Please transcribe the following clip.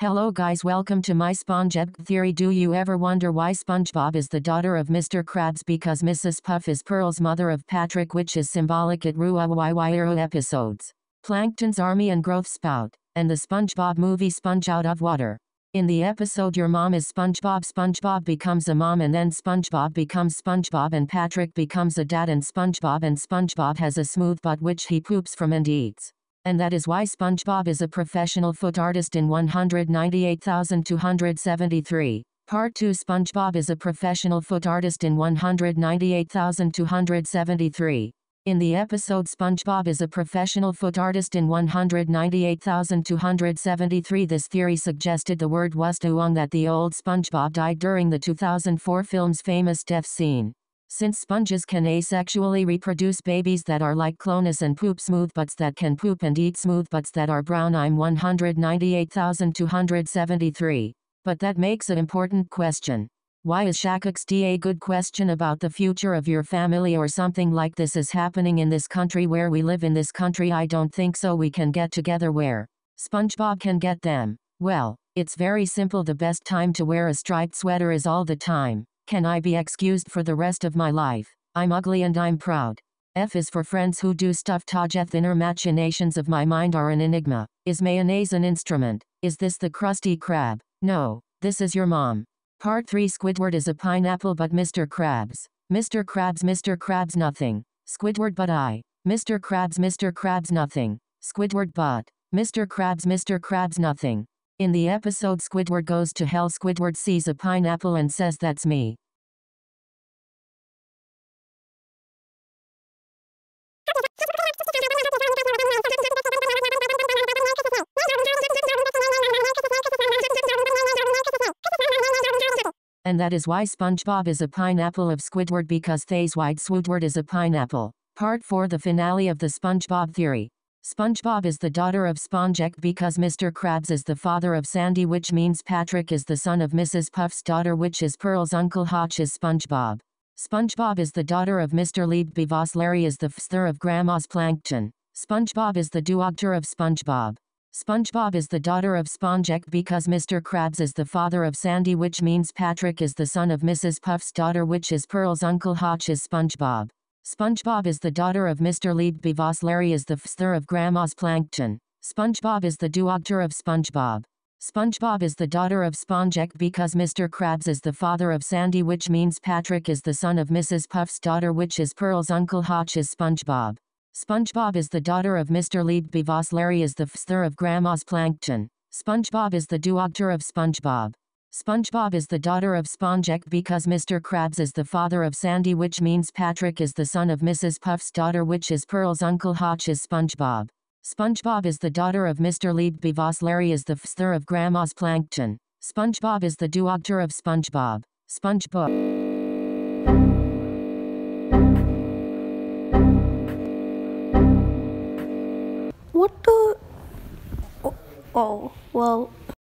Hello guys welcome to my SpongeBob theory do you ever wonder why SpongeBob is the daughter of Mr. Krabs because Mrs. Puff is Pearl's mother of Patrick which is symbolic at Ruawawairo episodes. Plankton's army and growth spout, and the SpongeBob movie Sponge Out of Water. In the episode Your Mom is SpongeBob SpongeBob becomes a mom and then SpongeBob becomes SpongeBob and Patrick becomes a dad and SpongeBob and SpongeBob has a smooth butt which he poops from and eats. And that is why SpongeBob is a professional foot artist in 198,273. Part 2 SpongeBob is a professional foot artist in 198,273. In the episode SpongeBob is a professional foot artist in 198,273 this theory suggested the word was uong that the old SpongeBob died during the 2004 film's famous death scene. Since sponges can asexually reproduce babies that are like clonus and poop smooth butts that can poop and eat smooth butts that are brown I'm 198,273. But that makes an important question. Why is Shakux a good question about the future of your family or something like this is happening in this country where we live in this country I don't think so we can get together where SpongeBob can get them. Well, it's very simple the best time to wear a striped sweater is all the time. Can I be excused for the rest of my life? I'm ugly and I'm proud. F is for friends who do stuff Tajeth inner machinations of my mind are an enigma. Is mayonnaise an instrument? Is this the Krusty Krab? No, this is your mom. Part 3 Squidward is a pineapple but Mr. Krabs. Mr. Krabs Mr. Krabs nothing. Squidward but I. Mr. Krabs Mr. Krabs nothing. Squidward but. Mr. Krabs Mr. Krabs nothing. In the episode Squidward Goes to Hell Squidward sees a pineapple and says that's me. And that is why SpongeBob is a pineapple of Squidward because White Squidward is a pineapple. Part 4 The finale of the SpongeBob theory. SpongeBob is the daughter of Spongek because Mr. Krabs is the father of Sandy which means Patrick is the son of Mrs. Puff's daughter which is Pearl's uncle Hotch is SpongeBob. SpongeBob is the daughter of Mr. Lieb Bevos Larry is the father of Grandma's Plankton. SpongeBob is the doctor of SpongeBob. SpongeBob is the daughter of Spongek because Mr. Krabs is the father of Sandy which means Patrick is the son of Mrs. Puff's daughter which is Pearl's uncle Hotch is SpongeBob. SpongeBob is the daughter of Mr. Lieb Bevos Larry is the father of Grandma's Plankton. SpongeBob is the doctor of SpongeBob. SpongeBob is the daughter of Spongek because Mr. Krabs is the father of Sandy which means Patrick is the son of Mrs. Puff's daughter which is Pearl's uncle Hotch is SpongeBob. SpongeBob is the daughter of Mr. Lieb Bevos Larry is the father of Grandma's Plankton. SpongeBob is the doctor of SpongeBob. SpongeBob is the daughter of Spongek because Mr. Krabs is the father of Sandy which means Patrick is the son of Mrs. Puff's daughter which is Pearl's uncle Hotch is SpongeBob. SpongeBob is the daughter of Mr. Lieb Bevos Larry is the father of Grandma's Plankton. SpongeBob is the doctor of SpongeBob. SpongeBob. What the? Oh well.